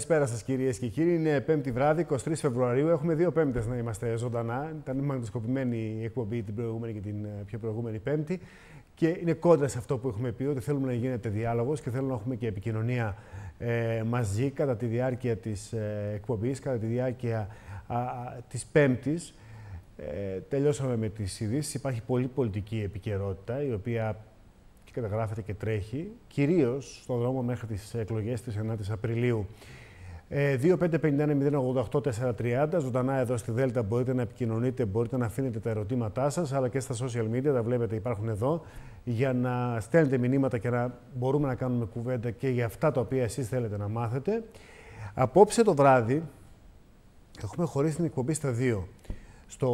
Καλησπέρα σας, κυρίες και κύριοι. Είναι Πέμπτη βράδυ, 23 Φεβρουαρίου. Έχουμε δύο Πέμπτες να είμαστε ζωντανά. Ήταν μαγνητοσκοπημένη η εκπομπή την προηγούμενη και την ε, πιο προηγούμενη Πέμπτη. Και είναι κόντρα σε αυτό που έχουμε πει, ότι θέλουμε να γίνεται διάλογος και θέλουμε να έχουμε και επικοινωνία ε, μαζί κατά τη διάρκεια της ε, εκπομπής, κατά τη διάρκεια της Πέμπτης. Ε, τελειώσαμε με τις ειδήσεις. Υπάρχει πολύ πολιτική επικαιρότητα, η οποία και καταγράφεται και τρέχει, κυρίως στον δρόμο μέχρι τις εκλογές της 9 Απριλίου. 2-5-51-088-430. Ζωντανά εδώ στη Δέλτα μπορείτε να επικοινωνείτε, μπορείτε να αφήνετε τα ερωτήματά σας, αλλά και στα social media, τα βλέπετε υπάρχουν εδώ, για να στέλνετε μηνύματα και να μπορούμε να κάνουμε κουβέντα και για αυτά τα οποία εσείς θέλετε να μάθετε. Απόψε το βράδυ έχουμε χωρίσει την εκπομπή στα δύο. Στο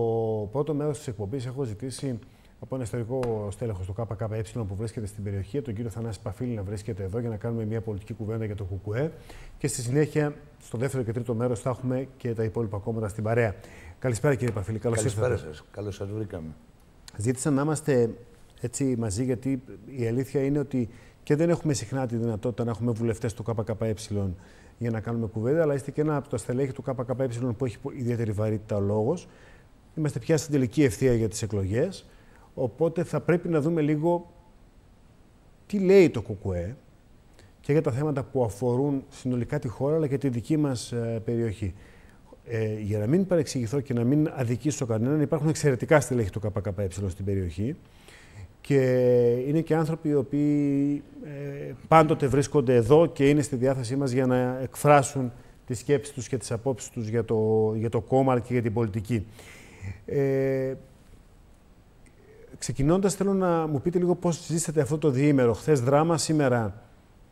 πρώτο μέρος της εκπομπής έχω ζητήσει από ένα ιστορικό στέλεχος του ΚΚΕ που βρίσκεται στην περιοχή, τον κύριο Θανάση Παφίλη, να βρίσκεται εδώ για να κάνουμε μια πολιτική κουβέντα για το ΚΚΕ. Και στη συνέχεια, στο δεύτερο και τρίτο μέρος, θα έχουμε και τα υπόλοιπα κόμματα στην παρέα. Καλησπέρα κύριε Παφίλη, καλώς ήρθατε. Καλησπέρα σας. Καλώς σας βρήκαμε. Ζήτησα να είμαστε έτσι μαζί, γιατί η αλήθεια είναι ότι και δεν έχουμε συχνά τη δυνατότητα να έχουμε βουλευτές του ΚΚΕ για να κάνουμε κουβέντα, αλλά είστε και ένα από τα στελέχη του ΚΚΕ που έχει ιδιαίτερη βαρύτητα ο λόγος. Είμαστε πια στην τελική ευθεία για τις εκλογές. Οπότε θα πρέπει να δούμε λίγο τι λέει το ΚΚΕ και για τα θέματα που αφορούν συνολικά τη χώρα αλλά και τη δική μας ε, περιοχή. Ε, για να μην παρεξηγηθώ και να μην αδικήσω κανέναν, υπάρχουν εξαιρετικά στελέχη του ΚΚΕ στην περιοχή και είναι και άνθρωποι οι οποίοι ε, πάντοτε βρίσκονται εδώ και είναι στη διάθεσή μας για να εκφράσουν τις σκέψεις τους και τις απόψεις τους για το, για το κόμμα και για την πολιτική. Ε, Ξεκινώντας, θέλω να μου πείτε λίγο πώς ζήσατε αυτό το διήμερο. Χθες δράμα, σήμερα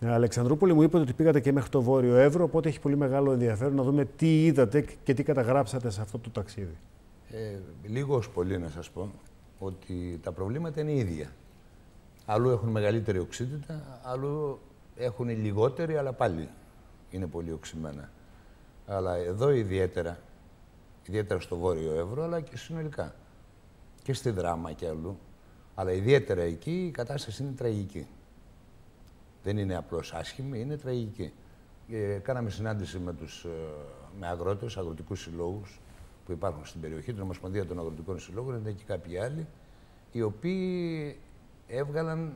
Αλεξανδρούπολη. Μου είπατε ότι πήγατε και μέχρι το Βόρειο Εύρο, οπότε έχει πολύ μεγάλο ενδιαφέρον να δούμε τι είδατε και τι καταγράψατε σε αυτό το ταξίδι. Ε, λίγος ως πολύ να σας πω ότι τα προβλήματα είναι ίδια. Αλλού έχουν μεγαλύτερη οξύτητα, αλλού έχουν λιγότερη, αλλά πάλι είναι πολύ οξυμένα. Αλλά εδώ ιδιαίτερα, ιδιαίτερα στο Βόρειο Εύρο, αλλά και συνολικά και στη δράμα και αλλού. Αλλά ιδιαίτερα εκεί η κατάσταση είναι τραγική. Δεν είναι απλώς άσχημη, είναι τραγική. Ε, κάναμε συνάντηση με, τους, ε, με αγρότες, αγροτικούς συλλόγους που υπάρχουν στην περιοχή, την Ομοσπονδία των Αγροτικών Συλλόγων, ήταν και κάποιοι άλλοι, οι οποίοι έβγαλαν,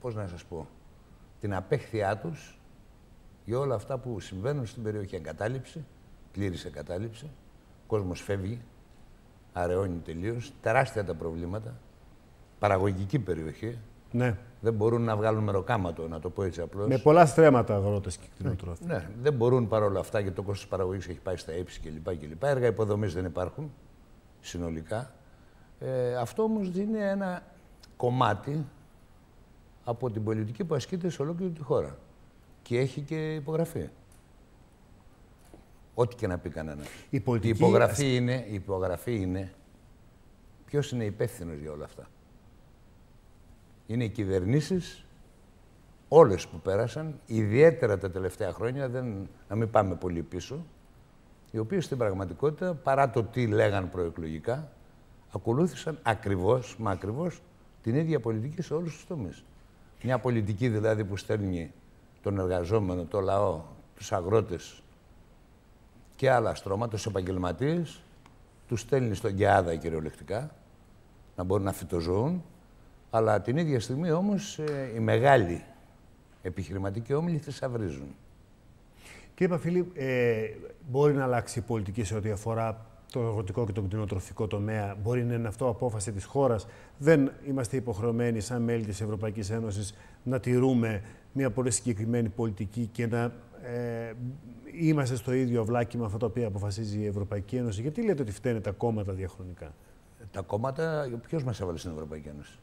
πώς να σας πω, την απέχθειά τους για όλα αυτά που συμβαίνουν στην περιοχή. Εγκατάλειψη, πλήρης εγκατάλειψη, ο κόσμος φεύγει, αραιώνει τελείως. Τεράστια τα προβλήματα. Παραγωγική περιοχή. Ναι. Δεν μπορούν να βγάλουν μεροκάματο, να το πω έτσι απλώς. Με πολλά στρέμματα αγρότες και κτηνοτρόφοι. Ναι, δεν μπορούν παρόλα αυτά γιατί το κόστος παραγωγής έχει πάει στα ύψη κλπ. κλπ. Έργα υποδομής δεν υπάρχουν συνολικά. Ε, αυτό όμως δίνει ένα κομμάτι από την πολιτική που ασκείται σε ολόκληρη τη χώρα. Και έχει και υπογραφή. Ό,τι και να πει κανένα. Η, πολιτική... η, υπογραφή είναι, η υπογραφή είναι ποιος είναι υπεύθυνος για όλα αυτά. Είναι οι κυβερνήσεις, όλες που πέρασαν, ιδιαίτερα τα τελευταία χρόνια, δεν, να μην πάμε πολύ πίσω, οι οποίες στην πραγματικότητα, παρά το τι λέγαν προεκλογικά, ακολούθησαν ακριβώς, μα ακριβώς, την ίδια πολιτική σε όλους τους τομείς. Μια πολιτική δηλαδή που στέλνει τον εργαζόμενο, το λαό, τους αγρότες, και άλλα στρώματα, τους επαγγελματίες, τους στέλνει στον Γκεάδα κυριολεκτικά, να μπορούν να φυτοζωούν, αλλά την ίδια στιγμή όμως ε, οι μεγάλοι επιχειρηματικοί όμιλοι θησαυρίζουν. Κύριε Παφίλη, ε, μπορεί να αλλάξει η πολιτική σε ό,τι αφορά το αγροτικό και το κτηνοτροφικό τομέα; Μπορεί να είναι αυτό απόφαση της χώρας; Δεν είμαστε υποχρεωμένοι σαν μέλη της Ευρωπαϊκής Ένωσης να τηρούμε μια πολύ συγκεκριμένη πολιτική και να ε, είμαστε στο ίδιο αυλάκι με αυτά τα οποία αποφασίζει η Ευρωπαϊκή Ένωση. Γιατί λέτε ότι φταίνε τα κόμματα διαχρονικά; Τα κόμματα, ποιος μας έβαλε στην Ευρωπαϊκή Ένωση;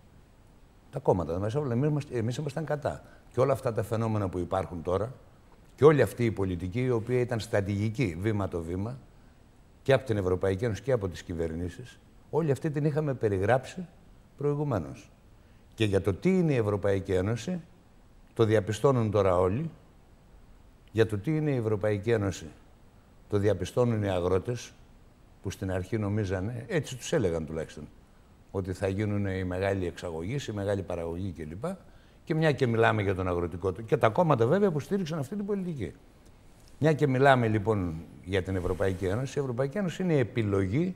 Τα κόμματα δεν μας έβαλε. Εμείς ήμασταν κατά. Και όλα αυτά τα φαινόμενα που υπάρχουν τώρα και όλη αυτή η πολιτική, η οποία ήταν στρατηγική βήμα το βήμα και από την Ευρωπαϊκή Ένωση και από τις κυβερνήσεις, όλη αυτή την είχαμε περιγράψει προηγουμένως. Και για το τι είναι η Ευρωπαϊκή Ένωση, το διαπιστώνουν τώρα όλοι για το τι είναι η Ευρωπαϊκή Ένωση. Το διαπιστώνουν οι αγρότες που στην αρχή νομίζανε, έτσι τους έλεγαν τουλάχιστον, ότι θα γίνουν η μεγάλη εξαγωγή, η μεγάλη παραγωγή κλπ. Και μια και μιλάμε για τον αγροτικό του. Και τα κόμματα βέβαια που στήριξαν αυτή την πολιτική. Μια και μιλάμε λοιπόν για την Ευρωπαϊκή Ένωση, η Ευρωπαϊκή Ένωση είναι η επιλογή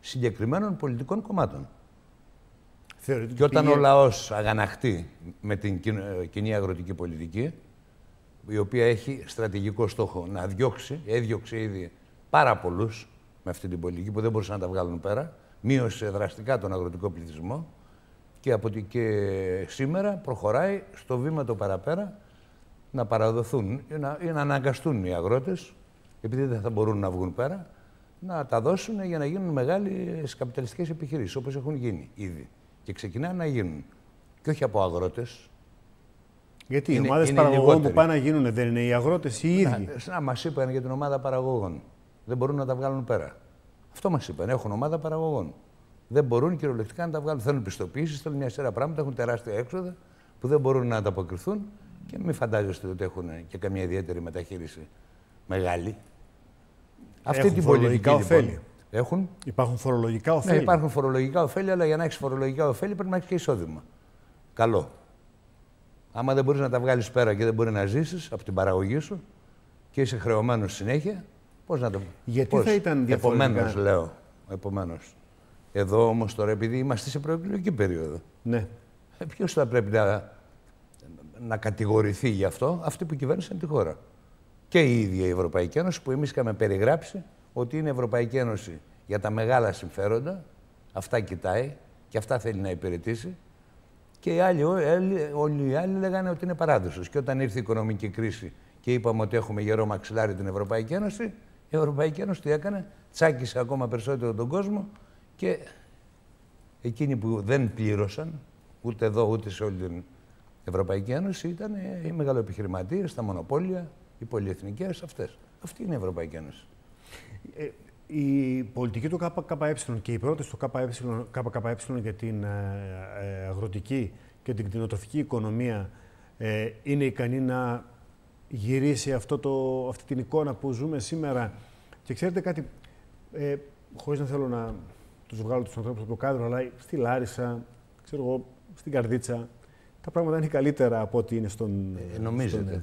συγκεκριμένων πολιτικών κομμάτων. και όταν ο λαός αγαναχτεί με την ε, κοινή αγροτική πολιτική, η οποία έχει στρατηγικό στόχο να διώξει, έδιωξε ήδη πάρα πολλούς με αυτή την πολιτική που δεν μπορούσαν να τα βγάλουν πέρα, μείωσε δραστικά τον αγροτικό πληθυσμό και, από και σήμερα προχωράει στο βήμα το παραπέρα να παραδοθούν ή να, ή να αναγκαστούν οι αγρότες, επειδή δεν θα μπορούν να βγουν πέρα, να τα δώσουν για να γίνουν μεγάλες καπιταλιστικές επιχειρήσεις, όπως έχουν γίνει ήδη. Και ξεκινάνε να γίνουν. Και όχι από αγρότες, γιατί είναι, οι ομάδε παραγωγών που πάνε να γίνουν δεν είναι οι αγρότες οι ίδιοι. Να, να μας είπαν για την ομάδα παραγωγών. Δεν μπορούν να τα βγάλουν πέρα. Αυτό μας είπαν. Έχουν ομάδα παραγωγών. Δεν μπορούν κυριολεκτικά να τα βγάλουν. Θέλουν πιστοποίηση, θέλουν μια σειρά πράγματα, έχουν τεράστια έξοδα που δεν μπορούν να ανταποκριθούν και μην φαντάζεστε ότι έχουν και καμία ιδιαίτερη μεταχείριση μεγάλη. Αυτή την πολιτική ωφέλη. Λοιπόν, έχουν. Υπάρχουν φορολογικά ωφέλη. Ναι, υπάρχουν φορολογικά ωφέλη, αλλά για να έχεις φορολογικά ωφέλη πρέπει να έχεις και εισόδημα. Καλό. Άμα δεν μπορείς να τα βγάλεις πέρα και δεν μπορεί να ζήσεις από την παραγωγή σου και είσαι χρεωμένος συνέχεια, πώς να το. Γιατί πώς; θα ήταν διαφορετικά; Επομένως, λέω. Επομένως. Εδώ όμως τώρα, επειδή είμαστε σε προεκλογική περίοδο. Ναι. Ε, Ποιος θα πρέπει να, να κατηγορηθεί γι' αυτό, αυτοί που κυβέρνησαν τη χώρα. Και η ίδια η Ευρωπαϊκή Ένωση που εμείς είχαμε περιγράψει ότι είναι Ευρωπαϊκή Ένωση για τα μεγάλα συμφέροντα. Αυτά κοιτάει και αυτά θέλει να υπηρετήσει. Και οι άλλοι, όλοι οι άλλοι λέγανε ότι είναι παράδοσος. Και όταν ήρθε η οικονομική κρίση και είπαμε ότι έχουμε γερό μαξιλάρι την Ευρωπαϊκή Ένωση, η Ευρωπαϊκή Ένωση τι έκανε, τσάκισε ακόμα περισσότερο τον κόσμο και εκείνοι που δεν πλήρωσαν, ούτε εδώ ούτε σε όλη την Ευρωπαϊκή Ένωση, ήταν οι μεγαλοεπιχειρηματίες, τα μονοπόλια, οι πολυεθνικές, αυτές. Αυτή είναι η Ευρωπαϊκή Ένωση. Ε, η πολιτική του ΚΚΕ και η πρόταση του ΚΚΕ για την ε, ε, αγροτική και την κτηνοτροφική οικονομία ε, είναι ικανή να γυρίσει αυτό το, αυτή την εικόνα που ζούμε σήμερα. Και ξέρετε κάτι, ε, χωρίς να θέλω να τους βγάλω τους ανθρώπους από το κάδρο, αλλά στη Λάρισα, ξέρω εγώ, στην Καρδίτσα, τα πράγματα είναι καλύτερα από ό,τι είναι στον, ε, νομίζετε.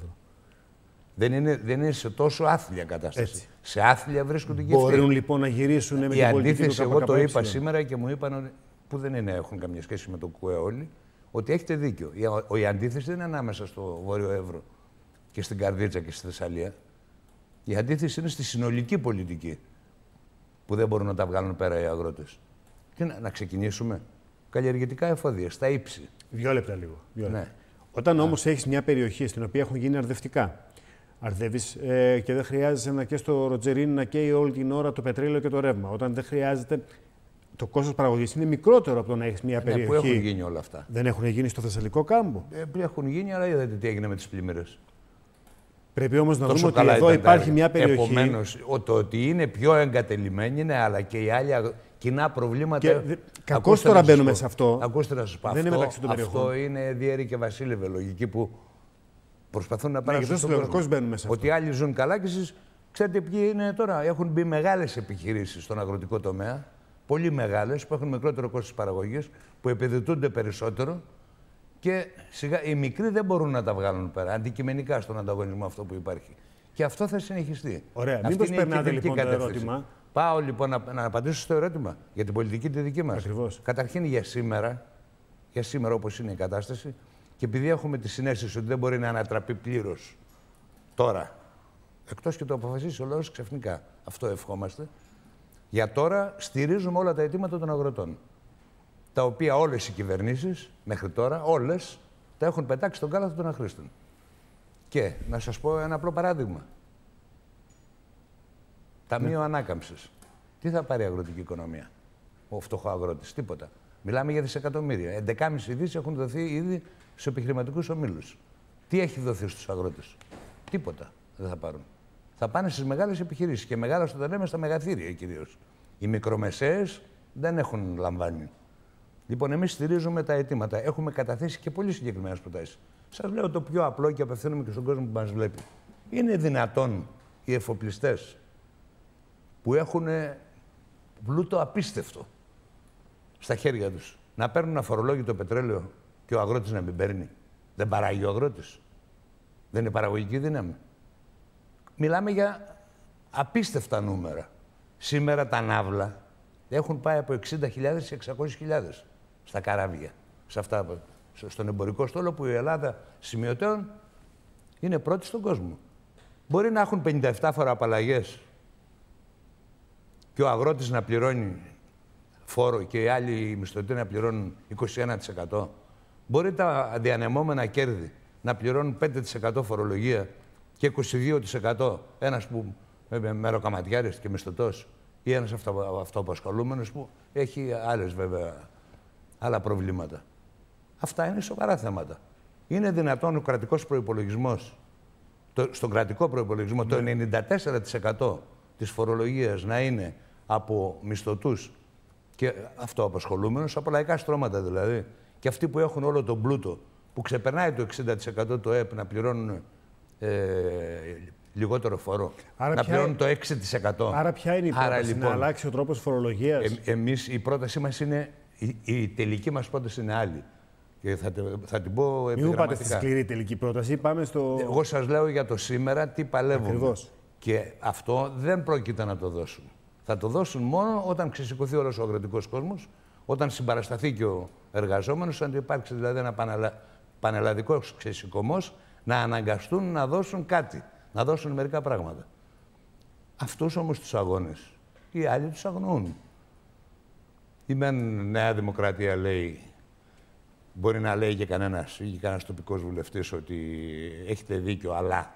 Δεν είναι, δεν είναι σε τόσο άθλια κατάσταση. Έτσι. Σε άθλια βρίσκονται και αυτοί. Μπορούν λοιπόν να γυρίσουν με την αντίθεση, εγώ το είπα σήμερα και μου είπαν που δεν είναι, έχουν καμία σχέση με το ΚΟΕ όλοι, ότι έχετε δίκιο. Η, η αντίθεση δεν είναι ανάμεσα στο Βόρειο Εύρο και στην Καρδίτσα και στη Θεσσαλία. Η αντίθεση είναι στη συνολική πολιτική που δεν μπορούν να τα βγάλουν πέρα οι αγρότες. Και να, να ξεκινήσουμε; Καλλιεργητικά εφόδια, στα ύψη. Δύο λεπτά λίγο. Δύο λεπτά. Ναι. Όταν όμως έχεις μια περιοχή στην οποία έχουν γίνει αρδευτικά, αρδεύεις ε, και δεν χρειάζεσαι να καίεις το ροτζερίνι να καίει όλη την ώρα το πετρέλαιο και το ρεύμα. Όταν δεν χρειάζεται. Το κόστος παραγωγής είναι μικρότερο από το να έχεις μια περιοχή. Ναι, που έχουν γίνει όλα αυτά. Δεν έχουν γίνει στο Θεσσαλικό κάμπο. Ε, έχουν γίνει, αλλά είδατε τι έγινε με τις πλημμύρες. Πρέπει όμως να δούμε ότι εδώ υπάρχει μια περιοχή. Επομένως, το ότι είναι πιο εγκατελειμμένη είναι, αλλά και οι άλλοι κοινά προβλήματα. Κακώς τώρα μπαίνουμε σε αυτό. Ακούστε να σας πω. Δεν αυτό, είναι μεταξύ των Αυτό είναι Διέρη και Βασίλευε λογική που Προσπαθούν να πάνε ναι, στον κόσμο. Μέσα ότι άλλοι ζουν καλά και εσείς ξέρετε ποιοι είναι τώρα; Έχουν μπει μεγάλες επιχειρήσεις στον αγροτικό τομέα, πολύ μεγάλες, που έχουν μικρότερο κόστος παραγωγής, που επιδετούνται περισσότερο και σιγά, οι μικροί δεν μπορούν να τα βγάλουν πέρα, αντικειμενικά στον ανταγωνισμό αυτό που υπάρχει. Και αυτό θα συνεχιστεί. Ωραία. Μήπως περνάτε λοιπόν το ερώτημα. Πάω λοιπόν να, να απαντήσω στο ερώτημα για την πολιτική τη δική μας. Καταρχήν για σήμερα, για σήμερα όπως είναι η κατάσταση, και επειδή έχουμε τη συνέστηση ότι δεν μπορεί να ανατραπεί πλήρως τώρα, εκτός και το αποφασίσει ο λαός ξαφνικά. Αυτό ευχόμαστε. Για τώρα στηρίζουμε όλα τα αιτήματα των αγροτών. Τα οποία όλες οι κυβερνήσεις μέχρι τώρα, όλες, τα έχουν πετάξει στον κάλαθο των αχρήστων. Και να σας πω ένα απλό παράδειγμα. Ταμείο ναι. Ανάκαμψης. Τι θα πάρει η αγροτική οικονομία, ο φτωχό αγρότη, τίποτα. Μιλάμε για δισεκατομμύρια. 11,5 δις έχουν δοθεί ήδη στου επιχειρηματικούς ομίλους. Τι έχει δοθεί στους αγρότες, Τίποτα δεν θα πάρουν. Θα πάνε στις μεγάλες επιχειρήσεις και μεγάλα στο λέμε στα μεγαθύρια κυρίως. Οι μικρομεσαίες δεν έχουν λαμβάνει. Λοιπόν, εμείς στηρίζουμε τα αιτήματα. Έχουμε καταθέσει και πολύ συγκεκριμένες προτάσεις. Σας λέω το πιο απλό και απευθύνομαι και στον κόσμο που μας βλέπει. Είναι δυνατόν οι εφοπλιστές που έχουν πλούτο απίστευτο στα χέρια τους να παίρνουν αφορολόγητο πετρέλαιο και ο αγρότης να μην παίρνει. Δεν παράγει ο αγρότης. Δεν είναι παραγωγική δύναμη. μιλάμε για απίστευτα νούμερα. Σήμερα τα ναύλα έχουν πάει από 60.000 σε 600.000 στα καράβια. Σε αυτά, στον εμπορικό στόλο που η Ελλάδα σημειωτέων είναι πρώτη στον κόσμο. Μπορεί να έχουν 57 φορά απαλλαγέ και ο αγρότης να πληρώνει φόρο και οι άλλοι μισθωτοί να πληρώνουν 21%. Μπορεί τα διανεμόμενα κέρδη να πληρώνουν 5% φορολογία και 22% ένας που με μεροκαματιάρης και μισθωτός ή ένας αυτο, αυτοαπασχολούμενος που έχει άλλες βέβαια άλλα προβλήματα. Αυτά είναι σοβαρά θέματα. Είναι δυνατόν ο κρατικός προϋπολογισμός, το, στον κρατικό προϋπολογισμό, το 94% της φορολογίας να είναι από μισθωτούς και αυτοαπασχολούμενους, από λαϊκά στρώματα δηλαδή, και αυτοί που έχουν όλο τον πλούτο, που ξεπερνάει το 60% του ΕΠ να πληρώνουν ε, λιγότερο φόρο. Άρα να πληρώνουν το 6%. Άρα ποια είναι η πρόταση, Άρα, λοιπόν, να αλλάξει ο τρόπος φορολογίας; Ε, εμείς η πρότασή μας είναι, η, η τελική μας πρόταση είναι άλλη. Και θα, θα την πω Μην μου πάτε στη σκληρή τελική πρόταση. Πάμε στο... Εγώ σας λέω για το σήμερα τι παλεύουμε. Ακριβώς. Και αυτό δεν πρόκειται να το δώσουν. Θα το δώσουν μόνο όταν ξεσηκωθεί όλος ο αγροτικός κόσμος, όταν συμπαρασταθεί και ο εργαζόμενος, αν υπάρξει δηλαδή ένα πανελα... πανελλαδικό ξεσηκωμός, να αναγκαστούν να δώσουν κάτι, να δώσουν μερικά πράγματα. Αυτούς όμως τους αγώνες οι άλλοι τους αγνοούν. Η μεν Νέα Δημοκρατία λέει, μπορεί να λέει και κανένας ή κανένας τοπικός βουλευτής ότι έχετε δίκιο, αλλά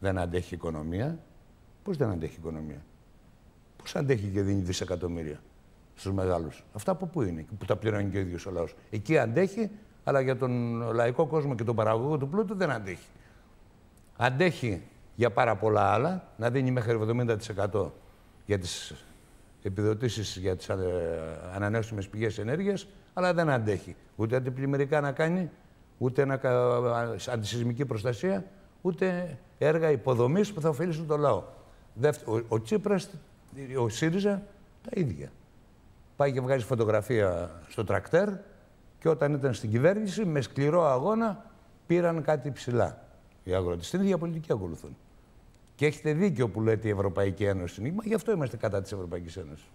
δεν αντέχει η οικονομία. Πώς δεν αντέχει η οικονομία; Πώς αντέχει και δίνει δισεκατομμύρια; Στους μεγάλους. Αυτά από πού είναι, που τα πληρώνει και ο ίδιος ο λαός. Εκεί αντέχει, αλλά για τον λαϊκό κόσμο και τον παραγωγό του πλούτου δεν αντέχει. Αντέχει για πάρα πολλά άλλα, να δίνει μέχρι 70% για τις επιδοτήσεις για τις ε, ανανεώσιμες πηγές ενέργειας, αλλά δεν αντέχει ούτε αντιπλημμυρικά να κάνει, ούτε ένα, αντισυσμική προστασία, ούτε έργα υποδομής που θα ωφελήσουν τον λαό. Ο, ο Τσίπρας ο ΣΥΡΙΖΑ τα ίδια. Πάει και βγάζει φωτογραφία στο τρακτέρ και όταν ήταν στην κυβέρνηση με σκληρό αγώνα πήραν κάτι ψηλά οι αγρότες. Την ίδια πολιτική ακολουθούν. Και έχετε δίκιο που λέτε η Ευρωπαϊκή Ένωση. Μα γι' αυτό είμαστε κατά της Ευρωπαϊκής Ένωσης.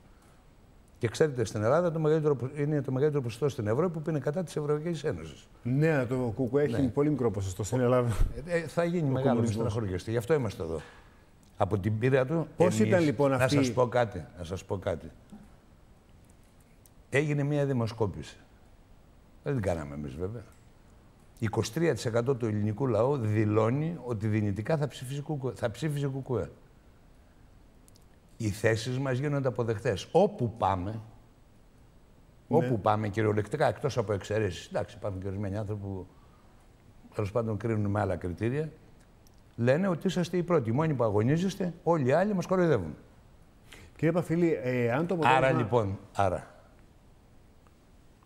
Και ξέρετε, στην Ελλάδα το μεγαλύτερο, είναι το μεγαλύτερο ποσοστό στην Ευρώπη που είναι κατά της Ευρωπαϊκής Ένωσης. Ναι, το ΚΟΚΟ έχει ναι. πολύ μικρό ποσοστό στην Ελλάδα. Ε, ε θα γίνει μεγάλο, μην Γι' αυτό είμαστε εδώ από την πείρα του. Πώς ήταν λοιπόν αυτή. Να σας πω κάτι. Να σας πω κάτι. Έγινε μια δημοσκόπηση. Δεν την κάναμε εμείς βέβαια. 23% του ελληνικού λαού δηλώνει ότι δυνητικά θα ψήφιζε κουκουέ. Θα ψήφιζε κουκουέ. Οι θέσεις μας γίνονται αποδεκτές. Όπου πάμε, ναι. όπου πάμε κυριολεκτικά, εκτός από εξαιρέσεις. Εντάξει, υπάρχουν και ορισμένοι άνθρωποι που τέλος πάντων κρίνουν με άλλα κριτήρια λένε ότι είσαστε οι πρώτοι. Οι μόνοι που αγωνίζεστε, όλοι οι άλλοι μας κοροϊδεύουν. Κύριε Παφίλη, ε, αν το αποτέλεσμα... Άρα λοιπόν, άρα.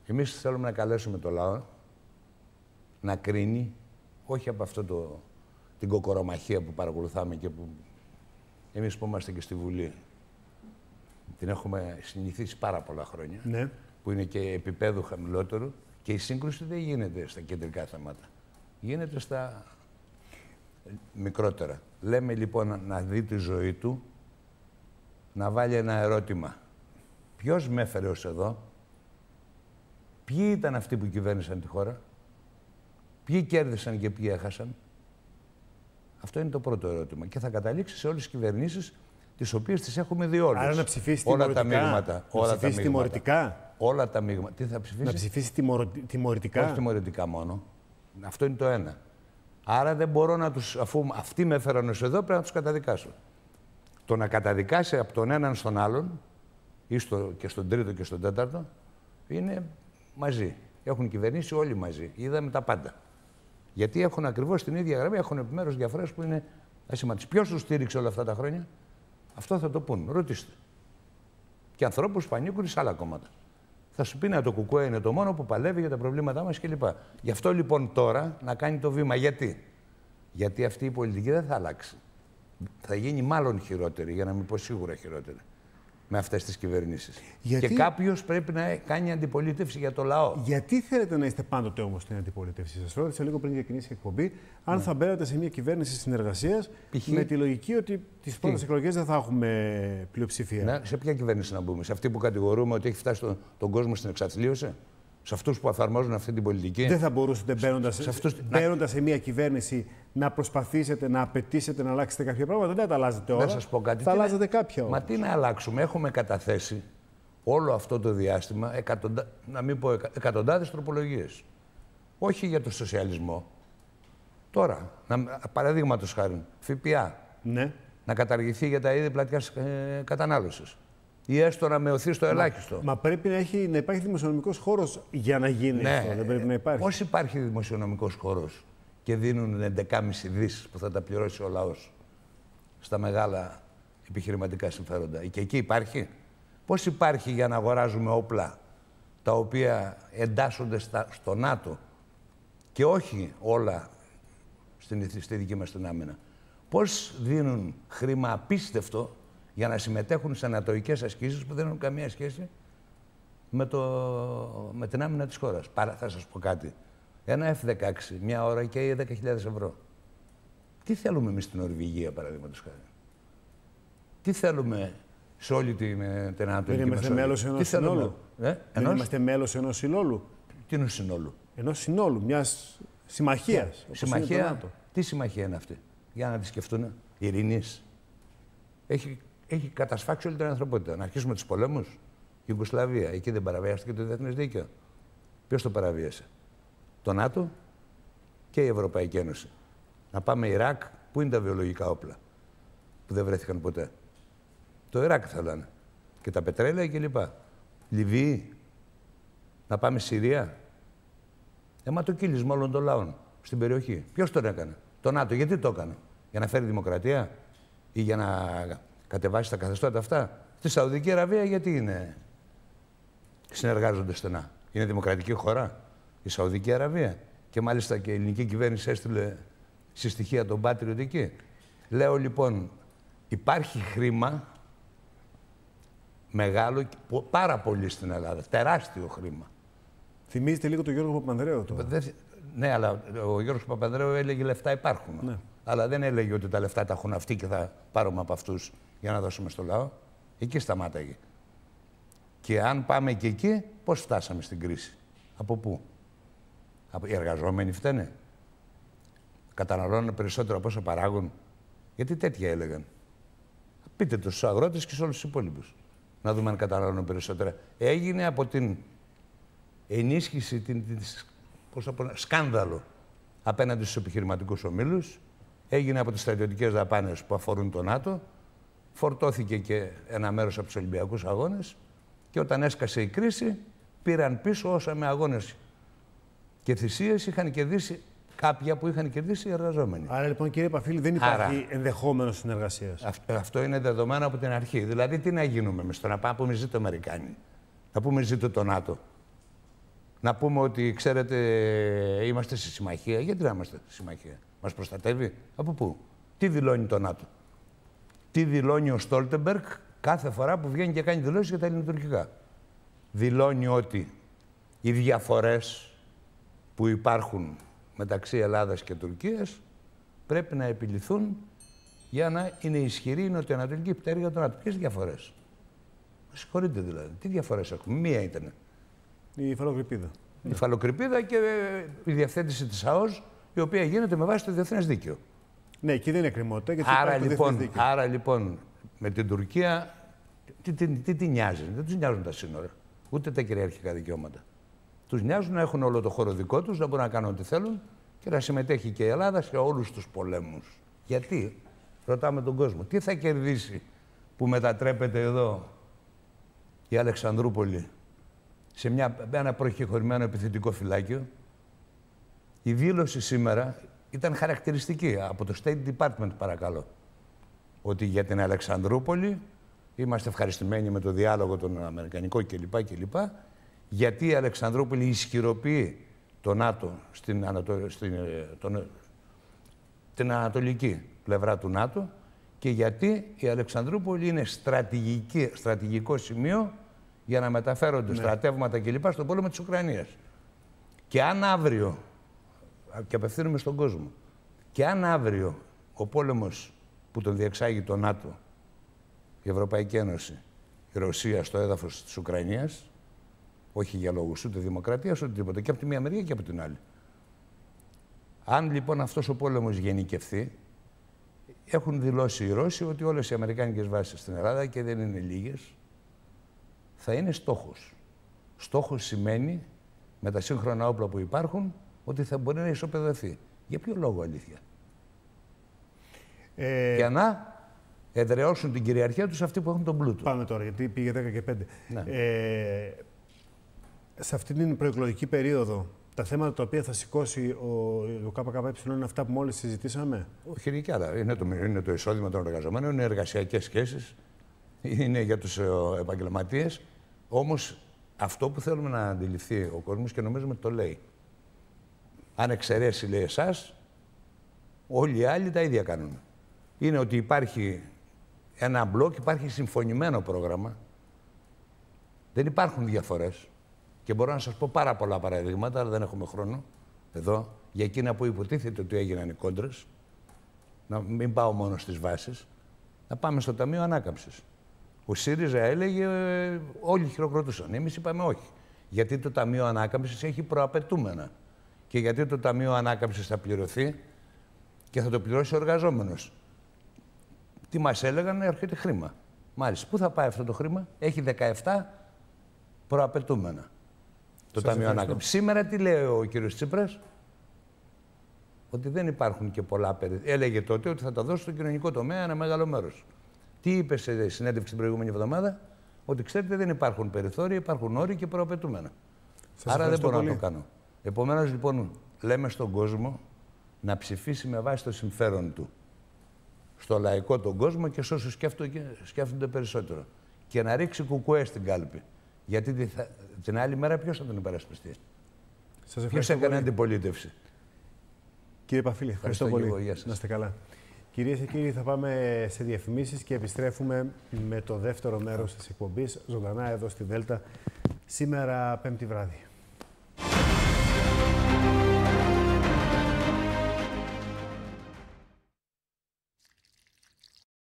Εμείς θέλουμε να καλέσουμε το λαό να κρίνει, όχι από αυτό το, την κοκορομαχία που παρακολουθάμε και που εμείς που είμαστε και στη Βουλή την έχουμε συνηθίσει πάρα πολλά χρόνια, ναι. που είναι και επίπεδου χαμηλότερου και η σύγκρουση δεν γίνεται στα κεντρικά θέματα. Γίνεται στα μικρότερα. Λέμε λοιπόν να δει τη ζωή του, να βάλει ένα ερώτημα. Ποιος με έφερε ως εδώ, ποιοι ήταν αυτοί που κυβέρνησαν τη χώρα, ποιοι κέρδισαν και ποιοι έχασαν; Αυτό είναι το πρώτο ερώτημα. Και θα καταλήξει σε όλες τις κυβερνήσεις τις οποίες τις έχουμε δει όλες. Άρα να ψηφίσει όλα τα μείγματα. Να όλα ψηφίσει τα τιμωρητικά. Όλα τα μείγματα. Τι θα ψηφίσει; Να ψηφίσει τιμωρητικά. Όχι τιμωρητικά μόνο. Αυτό είναι το ένα. Άρα δεν μπορώ να τους, αφού αυτοί με έφεραν ως εδώ, πρέπει να τους καταδικάσω. Το να καταδικάσει από τον έναν στον άλλον, ή στο, και στον τρίτο και στον τέταρτο, είναι μαζί. Έχουν κυβερνήσει όλοι μαζί. Είδαμε τα πάντα. Γιατί έχουν ακριβώς την ίδια γραμμή, έχουν επιμέρους διαφορές που είναι ασημαντικέ. Ποιος τους στήριξε όλα αυτά τα χρόνια, αυτό θα το πούν. Ρωτήστε. Και ανθρώπους που ανήκουν σε άλλα κόμματα θα σου πει να το κουκουέ είναι το μόνο που παλεύει για τα προβλήματά μας κλπ. Γι' αυτό λοιπόν τώρα να κάνει το βήμα. Γιατί; Γιατί αυτή η πολιτική δεν θα αλλάξει. Θα γίνει μάλλον χειρότερη, για να μην πω σίγουρα χειρότερη. Με αυτές τις κυβερνήσεις. Γιατί- Και κάποιος πρέπει να κάνει αντιπολίτευση για το λαό. Γιατί θέλετε να είστε πάντοτε όμως στην αντιπολίτευση. Σας ρώτησα λίγο πριν ξεκινήσει η εκπομπή, αν θα μπαίνατε σε μια κυβέρνηση συνεργασίας Ναι. Π.χ. με τη λογική ότι τις πρώτε εκλογές δεν θα έχουμε πλειοψηφία; Να, σε ποια κυβέρνηση να μπούμε, σε αυτή που κατηγορούμε ότι έχει φτάσει τον, τον κόσμο στην εξαθλίωση, σε αυτούς που εφαρμόζουν αυτή την πολιτική. Δεν θα μπορούσατε μπαίνοντας σε αυτούς- μπαίνοντας σε μια κυβέρνηση να προσπαθήσετε να απαιτήσετε να αλλάξετε κάποια πράγματα. Δεν θα τα αλλάζετε όλα. Να σας πω κάτι. Θα τι να- αλλάζετε κάποια Μα όλα. τι να αλλάξουμε, έχουμε καταθέσει όλο αυτό το διάστημα, εκατοντα... να μην πω εκα... εκατοντάδες τροπολογίες. Όχι για το σοσιαλισμό. Τώρα, να... παραδείγματος χάρη, ΦΠΑ, Ναι. να καταργηθεί για τα είδη πλατιάς ε, κατανάλωσης. Ή έστω να μειωθεί στο ελάχιστο. Μα πρέπει να, έχει, να υπάρχει δημοσιονομικός χώρος για να γίνει Ναι. αυτό. Δεν πρέπει να υπάρχει. Πώς υπάρχει δημοσιονομικός χώρος και δίνουν 11,5 δις που θα τα πληρώσει ο λαός στα μεγάλα επιχειρηματικά συμφέροντα. Και εκεί υπάρχει; Πώς υπάρχει για να αγοράζουμε όπλα τα οποία εντάσσονται στα, στο ΝΑΤΟ και όχι όλα στην, στη δική μας την άμυνα; Πώς δίνουν χρήμα απίστευτο για να συμμετέχουν σε ανατοικές ασκήσεις που δεν έχουν καμία σχέση με, το, με την άμυνα της χώρας. Παρά, θα σας πω κάτι. Ένα F-16, μια ώρα και 10.000 ευρώ. Τι θέλουμε εμείς στην Νορβηγία, παραδείγματος χάρη; Τι θέλουμε σε όλη την, ε, την Ανατολική Δεν είμαστε Μεσόγειο; μέλος Τι ενό θέλουμε, συνόλου. Ε, Δεν ενός, είμαστε μέλος ενός συνόλου. Τι είναι συνόλου; Ενός συνόλου, μιας συμμαχίας. Συμμαχία; Τι συμμαχία είναι αυτή; Για να τη σκεφτούν. Ειρηνή. Έχει, έχει κατασφάξει όλη την ανθρωπότητα. Να αρχίσουμε τους πολέμους. Ιουγκοσλαβία. Εκεί δεν παραβιάστηκε το διεθνές δίκαιο. Ποιος το παραβίασε; Το ΝΑΤΟ και η Ευρωπαϊκή Ένωση. Να πάμε Ιράκ. Πού είναι τα βιολογικά όπλα που δεν βρέθηκαν ποτέ. Το Ιράκ θέλανε. Και τα πετρέλαια κλπ. Λιβύη. Να πάμε Συρία. Αιματοκύλισμα όλων των λαών στην περιοχή. Ποιος τον έκανε; Το ΝΑΤΟ. Γιατί το έκανε; Για να φέρει δημοκρατία ή για να κατεβάσει τα καθεστώτα αυτά. Στη Σαουδική Αραβία γιατί είναι; Συνεργάζονται στενά. Είναι δημοκρατική χώρα η Σαουδική Αραβία. Και μάλιστα και η ελληνική κυβέρνηση έστειλε συστοιχεία τον Πάτριωτ εκεί. Λέω λοιπόν, υπάρχει χρήμα μεγάλο, και πο- πάρα πολύ στην Ελλάδα. Τεράστιο χρήμα. Θυμίζετε λίγο τον Γιώργο Παπανδρέου τώρα. Δεν θυ- Ναι, αλλά ο Γιώργος Παπανδρέου έλεγε λεφτά υπάρχουν. Ναι. Αλλά δεν έλεγε ότι τα λεφτά τα έχουν αυτοί και θα πάρουμε από αυτούς για να δώσουμε στο λαό. Εκεί σταμάταγε. Και αν πάμε και εκεί, πώς φτάσαμε στην κρίση; Από πού; Από... Οι εργαζόμενοι φταίνε; Καταναλώνουν περισσότερο από όσα παράγουν; Γιατί τέτοια έλεγαν. Πείτε το στου αγρότες και σε όλους τους υπόλοιπους. Να δούμε αν καταναλώνουν περισσότερα. Έγινε από την ενίσχυση, την, την, πώς θα πω, σκάνδαλο απέναντι στους επιχειρηματικούς ομίλους. Έγινε από τις στρατιωτικές δαπάνες που αφορούν το ΝΑΤΟ. Φορτώθηκε και ένα μέρος από τους Ολυμπιακούς Αγώνες. Και όταν έσκασε η κρίση, πήραν πίσω όσα με αγώνες και θυσίες είχαν κερδίσει κάποια που είχαν κερδίσει οι εργαζόμενοι. Άρα λοιπόν κύριε Παφίλη δεν υπάρχει Άρα- ενδεχόμενος συνεργασίας. Αυτό, αυτό είναι δεδομένο από την αρχή. Δηλαδή, τι να γίνουμε εμείς τώρα, να πάμε να πούμε ζήτω Αμερικάνοι, να πούμε ζήτω το ΝΑΤΟ. Να πούμε ότι, ξέρετε, είμαστε στη συμμαχία. Γιατί να είμαστε στη συμμαχία, Μας προστατεύει, από πού, τι δηλώνει το ΝΑΤΟ; Τι δηλώνει ο Στόλτεμπεργκ κάθε φορά που βγαίνει και κάνει δηλώσεις για τα ελληνοτουρκικά; Δηλώνει ότι οι διαφορές που υπάρχουν μεταξύ Ελλάδας και Τουρκίας πρέπει να επιληθούν για να είναι ισχυρή η νοτιοανατολική πτέρυγα των ΝΑΤΟ. Ποιες διαφορές; Συγχωρείτε δηλαδή. Τι διαφορές έχουμε; Μία ήταν. Η υφαλοκρηπίδα. Η φαλοκρηπίδα και ε, η διευθέτηση της ΑΟΣ, η οποία γίνεται με βάση το διεθνές δίκαιο. Ναι, εκεί δεν είναι κρεμότητα γιατί Άρα υπάρχει το λοιπόν, διεθνές δίκαιο. άρα λοιπόν με την Τουρκία τι, τι, τι, τι νοιάζει. Δεν τους νοιάζουν τα σύνορα. Ούτε τα κυριαρχικά δικαιώματα. Τους νοιάζουν να έχουν όλο το χώρο δικό τους, να μπορούν να κάνουν ό,τι θέλουν και να συμμετέχει και η Ελλάδα σε όλους τους πολέμους. Γιατί, ρωτάμε τον κόσμο, τι θα κερδίσει που μετατρέπεται εδώ η Αλεξανδρούπολη σε μια, ένα προκεχωρημένο επιθετικό φυλάκιο; Η δήλωση σήμερα ήταν χαρακτηριστική από το State Department, παρακαλώ. Ότι για την Αλεξανδρούπολη είμαστε ευχαριστημένοι με το διάλογο τον Αμερικανικό κλπ. κλπ γιατί η Αλεξανδρούπολη ισχυροποιεί το ΝΑΤΟ στην, Ανατο... στην ε, τον... την ανατολική πλευρά του ΝΑΤΟ και γιατί η Αλεξανδρούπολη είναι στρατηγική, στρατηγικό σημείο για να μεταφέρονται ναι. στρατεύματα κλπ. στον πόλεμο της Ουκρανίας. Και αν αύριο, και απευθύνουμε στον κόσμο, και αν αύριο ο πόλεμος που τον διεξάγει το ΝΑΤΟ, η Ευρωπαϊκή Ένωση, η Ρωσία στο έδαφος της Ουκρανίας, όχι για λόγους ούτε δημοκρατίας, ούτε τίποτα, και από τη μία μεριά και από την άλλη. Αν λοιπόν αυτός ο πόλεμος γενικευθεί, έχουν δηλώσει οι Ρώσοι ότι όλες οι αμερικάνικες βάσεις στην Ελλάδα, και δεν είναι λίγες, θα είναι στόχος. Στόχος σημαίνει, με τα σύγχρονα όπλα που υπάρχουν, ότι θα μπορεί να ισοπεδωθεί. Για ποιο λόγο αλήθεια; Ε... Για να εδραιώσουν την κυριαρχία τους αυτοί που έχουν τον πλούτο. Πάμε τώρα, γιατί πήγε 10 και 5. Ναι. Ε, σε αυτή την προεκλογική περίοδο, τα θέματα τα οποία θα σηκώσει ο, ο ΚΚΕ είναι αυτά που μόλις συζητήσαμε; Όχι, και άλλα. Είναι το, είναι το εισόδημα των εργαζομένων, είναι εργασιακές σχέσεις, είναι για τους ε, επαγγελματίες. Όμως αυτό που θέλουμε να αντιληφθεί ο κόσμος και νομίζουμε το λέει. Αν εξαιρέσει, λέει εσάς, όλοι οι άλλοι τα ίδια κάνουν. Είναι ότι υπάρχει ένα μπλοκ, υπάρχει συμφωνημένο πρόγραμμα. Δεν υπάρχουν διαφορές. Και μπορώ να σας πω πάρα πολλά παραδείγματα, αλλά δεν έχουμε χρόνο εδώ, για εκείνα που υποτίθεται ότι έγιναν οι κόντρες. Να μην πάω μόνο στις βάσεις. Να πάμε στο Ταμείο Ανάκαμψης. Ο ΣΥΡΙΖΑ έλεγε ε, όλοι χειροκροτούσαν. Εμείς είπαμε όχι. Γιατί το Ταμείο Ανάκαμψης έχει προαπαιτούμενα. Και γιατί το Ταμείο Ανάκαμψης θα πληρωθεί και θα το πληρώσει ο εργαζόμενος. Τι μας έλεγαν, έρχεται χρήμα. Μάλιστα, πού θα πάει αυτό το χρήμα; Έχει 17 προαπαιτούμενα το Ταμείο Ανάκαμψης. Σήμερα τι λέει ο κύριος Τσίπρας, ότι δεν υπάρχουν και πολλά περιθώρια. Έλεγε τότε ότι θα τα δώσει στο κοινωνικό τομέα ένα μεγάλο μέρος. Τι είπε σε συνέντευξη την προηγούμενη εβδομάδα, ότι ξέρετε δεν υπάρχουν περιθώρια, υπάρχουν όροι και προαπαιτούμενα. Άρα δεν μπορώ να το κάνω. Επομένως λοιπόν λέμε στον κόσμο να ψηφίσει με βάση το συμφέρον του. Στο λαϊκό τον κόσμο και σε όσους σκέφτονται περισσότερο. Και να ρίξει κουκουέ στην κάλπη. Γιατί την άλλη μέρα ποιος θα τον υπερασπιστεί; Ποιος έκανε αντιπολίτευση; Κύριε Παφίλη, ευχαριστώ, ευχαριστώ πολύ. να είστε καλά. Κυρίες και κύριοι, θα πάμε σε διαφημίσεις και επιστρέφουμε με το δεύτερο μέρος της εκπομπής, ζωντανά εδώ στη Δέλτα, σήμερα Πέμπτη βράδυ.